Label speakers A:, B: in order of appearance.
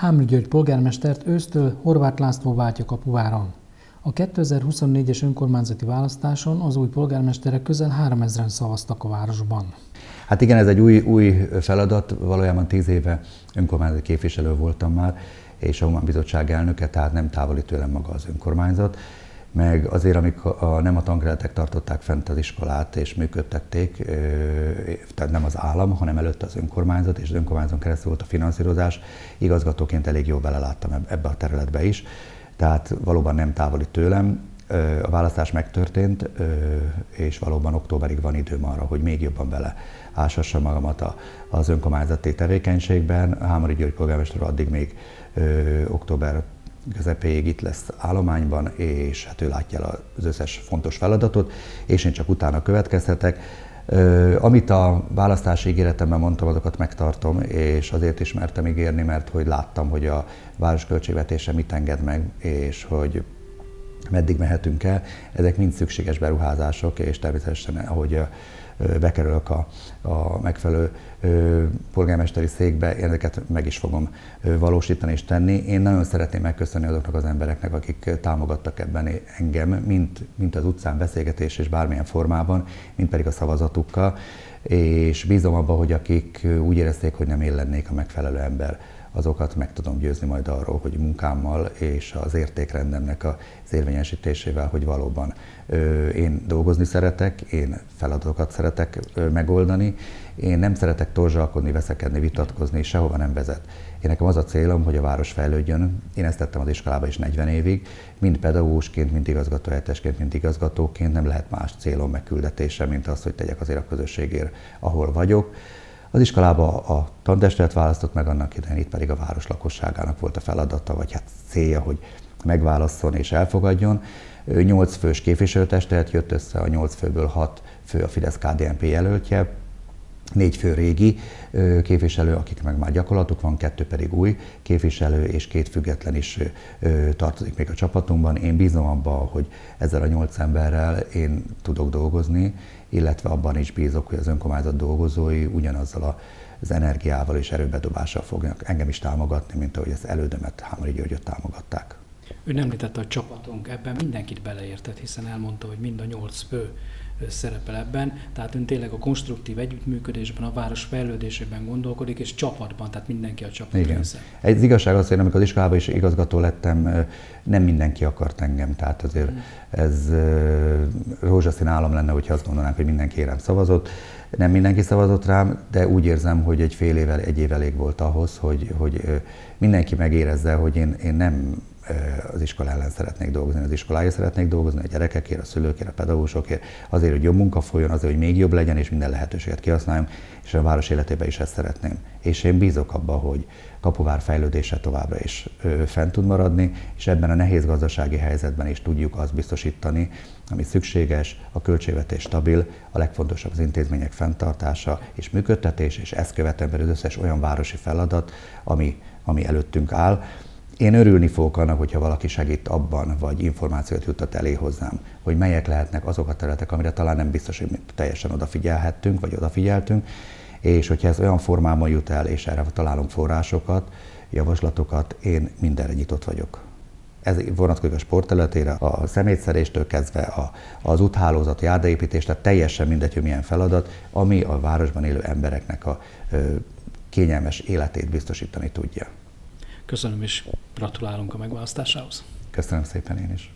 A: Hámri György polgármestert ősztől Horváth László váltja kapuváron. A 2024-es önkormányzati választáson az új polgármesterek közel 3000-en szavaztak a városban.
B: Hát igen, ez egy új, új feladat, valójában tíz éve önkormányzati képviselő voltam már, és a Humán Bizottság elnöke, tehát nem távoli tőlem maga az önkormányzat meg azért, amikor a, nem a tankeretek tartották fent az iskolát és működtették, tehát nem az állam, hanem előtte az önkormányzat, és az önkormányzaton keresztül volt a finanszírozás, igazgatóként elég jól beleláttam ebbe a területbe is, tehát valóban nem távoli tőlem, a választás megtörtént, és valóban októberig van időm arra, hogy még jobban bele ásassam magamat az önkormányzati tevékenységben. Hámori György polgármester addig még október közepéig itt lesz állományban, és hát ő látja el az összes fontos feladatot, és én csak utána következhetek. Amit a választási ígéretemben mondtam, azokat megtartom, és azért is mertem ígérni, mert hogy láttam, hogy a város költségvetése mit enged meg, és hogy meddig mehetünk el. Ezek mind szükséges beruházások, és természetesen, ahogy bekerülök a, a megfelelő polgármesteri székbe, ezeket meg is fogom valósítani és tenni. Én nagyon szeretném megköszönni azoknak az embereknek, akik támogattak ebben engem, mint, mint az utcán beszélgetés és bármilyen formában, mint pedig a szavazatukkal, és bízom abban, hogy akik úgy érezték, hogy nem én lennék a megfelelő ember, azokat meg tudom győzni majd arról, hogy munkámmal és az értékrendemnek az érvényesítésével, hogy valóban én dolgozni szeretek, én feladatokat szeretek megoldani, én nem szeretek torzsalkodni, veszekedni, vitatkozni, sehova nem vezet. Én nekem az a célom, hogy a város fejlődjön. Én ezt tettem az iskolába is 40 évig, mind pedagógusként, mind igazgatóhelyettesként, mind igazgatóként nem lehet más célom megküldetése, mint az, hogy tegyek azért a közösségért, ahol vagyok. Az iskolába a tantestet választott meg annak idején, itt pedig a város lakosságának volt a feladata, vagy hát célja, hogy megválasszon és elfogadjon. Nyolc fős képviselőtestet jött össze, a nyolc főből hat fő a Fidesz-KDNP jelöltje, négy fő régi képviselő, akik meg már gyakorlatuk van, kettő pedig új képviselő, és két független is tartozik még a csapatunkban. Én bízom abban, hogy ezzel a nyolc emberrel én tudok dolgozni, illetve abban is bízok, hogy az önkormányzat dolgozói ugyanazzal az energiával és erőbedobással fognak engem is támogatni, mint ahogy ezt elődömet Hámori Györgyöt támogatták.
A: Ön említette a csapatunk, ebben mindenkit beleértett, hiszen elmondta, hogy mind a nyolc fő szerepel ebben, tehát ön tényleg a konstruktív együttműködésben, a város fejlődésében gondolkodik, és csapatban, tehát mindenki a csapat Igen. része.
B: Egy igazság az, hogy amikor az iskolában is igazgató lettem, nem mindenki akart engem, tehát azért mm. ez rózsaszín állam lenne, hogyha azt mondanánk, hogy mindenki érem szavazott. Nem mindenki szavazott rám, de úgy érzem, hogy egy fél évvel, egy év elég volt ahhoz, hogy, hogy mindenki megérezze, hogy én, én nem az iskola ellen szeretnék dolgozni, az iskoláért szeretnék dolgozni, a gyerekekért, a szülőkért, a pedagógusokért, azért, hogy jobb munka folyjon, azért, hogy még jobb legyen, és minden lehetőséget kihasználjunk, és a város életében is ezt szeretném. És én bízok abba, hogy Kapuvár fejlődése továbbra is fent tud maradni, és ebben a nehéz gazdasági helyzetben is tudjuk azt biztosítani, ami szükséges, a költségvetés stabil, a legfontosabb az intézmények fenntartása és működtetés, és ezt követően az összes olyan városi feladat, ami, ami előttünk áll. Én örülni fogok annak, hogyha valaki segít abban, vagy információt juttat elé hozzám, hogy melyek lehetnek azok a területek, amire talán nem biztos, hogy teljesen odafigyelhettünk, vagy odafigyeltünk, és hogyha ez olyan formában jut el, és erre találunk forrásokat, javaslatokat, én mindenre nyitott vagyok. Ez vonatkozik a sportterületére, a szemétszeréstől kezdve a, az úthálózat, járdaépítés, tehát teljesen mindegy, hogy milyen feladat, ami a városban élő embereknek a ö, kényelmes életét biztosítani tudja.
A: Köszönöm és gratulálunk a megválasztásához.
B: Köszönöm szépen én is.